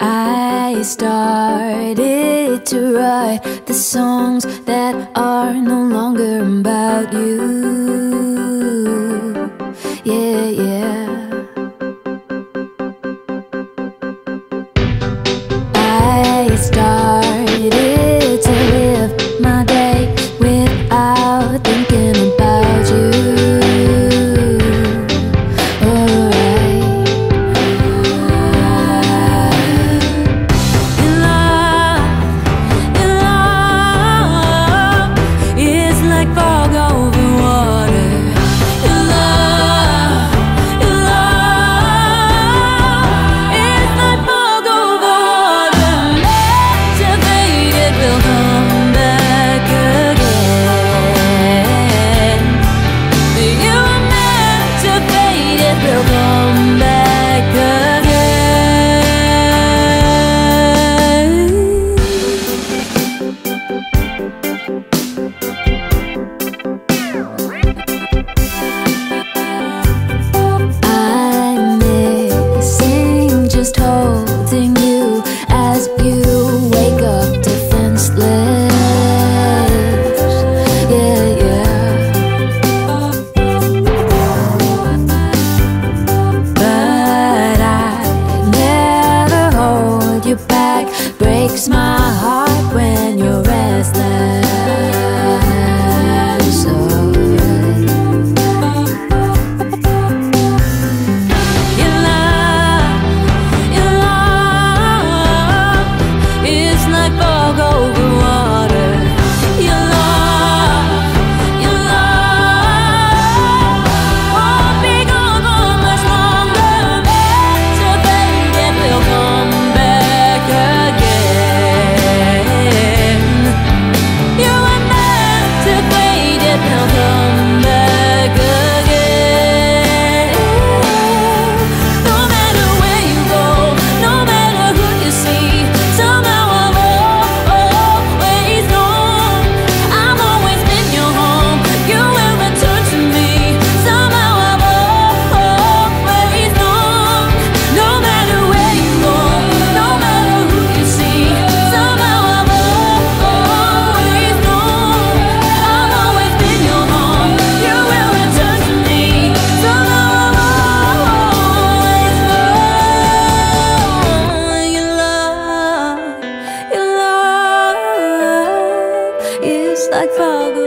I started to write the songs that are no longer about you. Yeah, yeah. I started. you back. like fog